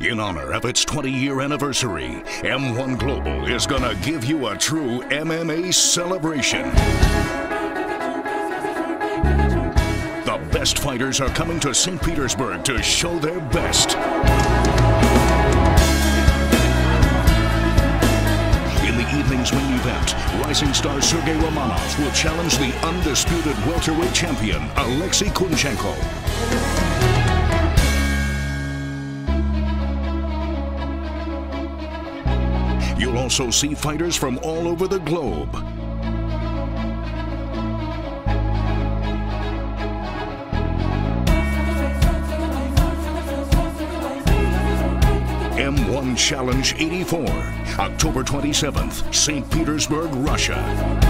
In honor of its 20 year anniversary, M1 Global is gonna give you a true MMA celebration. The best fighters are coming to St. Petersburg to show their best. In the evening's main event, rising star Sergey Romanov will challenge the undisputed welterweight champion, Alexey Kunchenko. You'll also see fighters from all over the globe. M1 Challenge 84, October 27th, St. Petersburg, Russia.